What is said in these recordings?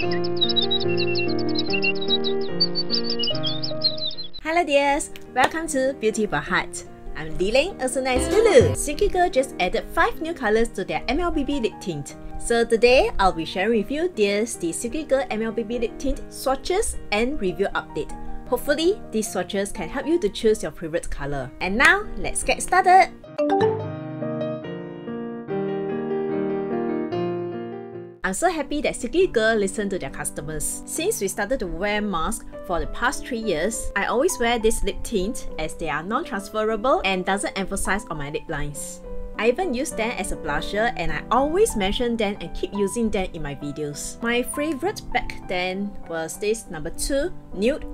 Hello dears, welcome to Beauty by Heart. I'm Liling, also as Lulu. Silky Girl just added 5 new colors to their MLBB lip tint. So today, I'll be sharing with you dears the Silky Girl MLBB lip tint swatches and review update. Hopefully, these swatches can help you to choose your favorite color. And now, let's get started! I'm so happy that Silky Girl listened to their customers. Since we started to wear masks for the past 3 years, I always wear this lip tint as they are non-transferable and doesn't emphasize on my lip lines. I even use them as a blusher and I always mention them and keep using them in my videos. My favorite back then was this number 2 Nude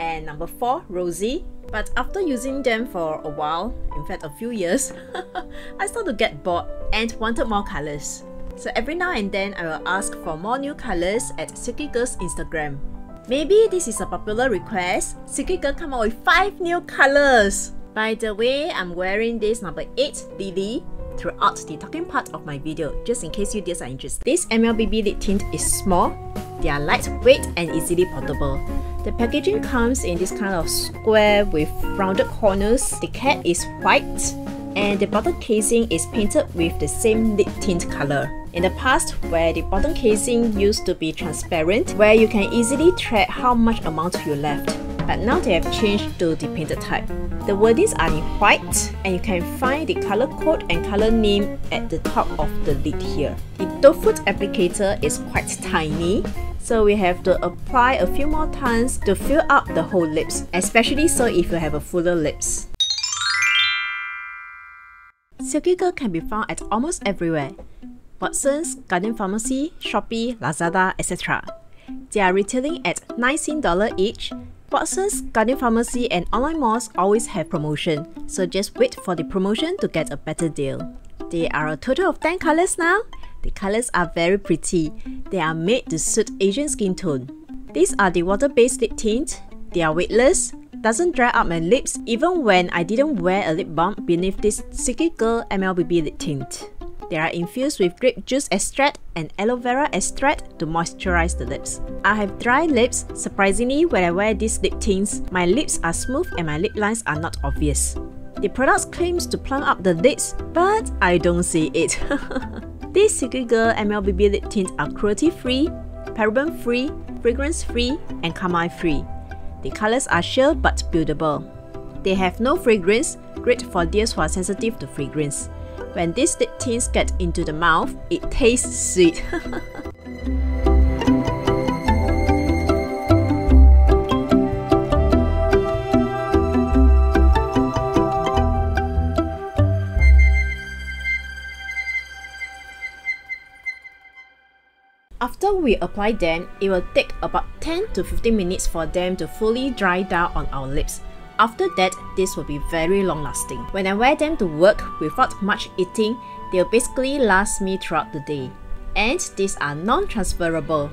and number 4 Rosy. But after using them for a while, in fact a few years, I started to get bored and wanted more colors. So every now and then I will ask for more new colors at Silky Girl's Instagram. Maybe this is a popular request. Silky Girl come out with 5 new colors. By the way, I'm wearing this number 8 Lily throughout the talking part of my video, just in case you guys are interested. This MLBB lip tint is small, they are lightweight and easily portable. The packaging comes in this kind of square with rounded corners. The cap is white and the bottom casing is painted with the same lip tint color. In the past, where the bottom casing used to be transparent, where you can easily track how much amount you left, but now they have changed to the painted type. The wordings are in white and you can find the color code and color name at the top of the lid here. The doe foot applicator is quite tiny so we have to apply a few more times to fill up the whole lips, especially so if you have a fuller lips. Silky can be found at almost everywhere. Watson's, Guardian Pharmacy, Shopee, Lazada, etc. They are retailing at $19 each. Watson's, Guardian Pharmacy and online malls always have promotion, so just wait for the promotion to get a better deal. There are a total of 10 colors now. The colors are very pretty. They are made to suit Asian skin tone. These are the water-based lip tint. They are weightless, doesn't dry up my lips even when I didn't wear a lip balm beneath this Girl MLBB lip tint. They are infused with grape juice extract and aloe vera extract to moisturize the lips. I have dry lips. Surprisingly, when I wear these lip tints, my lips are smooth and my lip lines are not obvious. The product claims to plump up the lips, but I don't see it. These Silky Girl MLBB lip tints are cruelty-free, paraben-free, fragrance-free, and camomile-free. The colors are sheer but buildable. They have no fragrance, great for those who are sensitive to fragrance. When these tints get into the mouth, it tastes sweet. After we apply them, it will take about 10 to 15 minutes for them to fully dry down on our lips. After that, this will be very long lasting. When I wear them to work without much eating, they'll basically last me throughout the day. And these are non-transferable.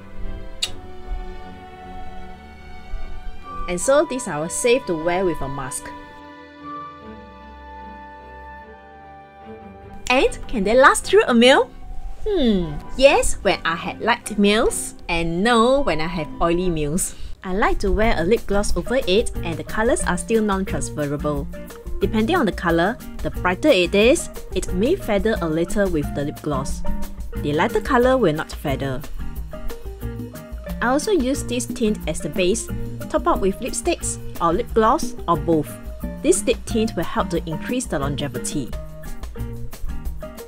And so these are safe to wear with a mask. And can they last through a meal? Hmm, yes when I had light meals and no when I have oily meals. I like to wear a lip gloss over it and the colors are still non-transferable. Depending on the color, the brighter it is, it may feather a little with the lip gloss. The lighter color will not feather. I also use this tint as the base, top up with lipsticks or lip gloss or both. This lip tint will help to increase the longevity.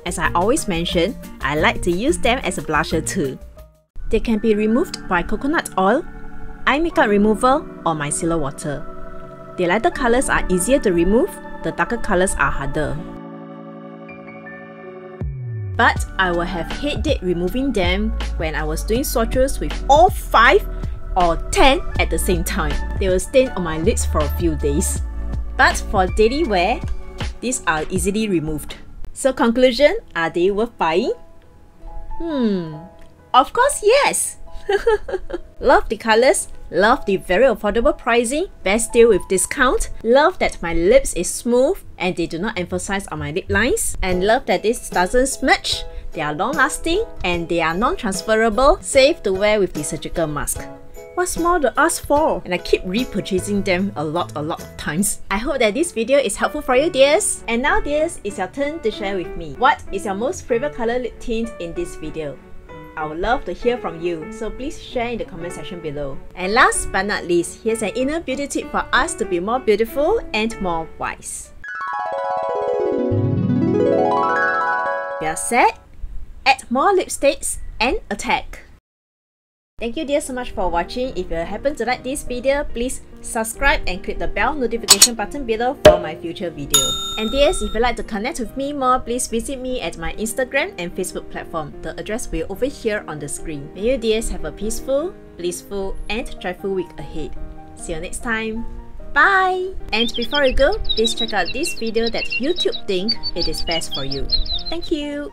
As I always mention, I like to use them as a blusher too. They can be removed by coconut oil, eye makeup remover or micellar water. The lighter colors are easier to remove, the darker colors are harder. But I will have headache removing them when I was doing swatches with all 5 or 10 at the same time. They will stain on my lips for a few days. But for daily wear, these are easily removed. So conclusion, are they worth buying? Hmm, of course yes! love the colors, love the very affordable pricing, best deal with discount, love that my lips is smooth and they do not emphasize on my lip lines, and love that this doesn't smudge, They are long lasting and they are non-transferable, safe to wear with the surgical mask. What's more to ask for? And I keep repurchasing them a lot a lot of times. I hope that this video is helpful for you dears. And now dears, it's your turn to share with me. What is your most favorite color lip tint in this video? I would love to hear from you, so please share in the comment section below. And last but not least, here's an inner beauty tip for us to be more beautiful and more wise. We are set, add more lipsticks and attack. Thank you dear so much for watching. If you happen to like this video, please subscribe and click the bell notification button below for my future video. And dears, if you'd like to connect with me more, please visit me at my Instagram and Facebook platform. The address will be over here on the screen. May you dears have a peaceful, blissful and joyful week ahead. See you next time. Bye! And before you go, please check out this video that YouTube think it is best for you. Thank you!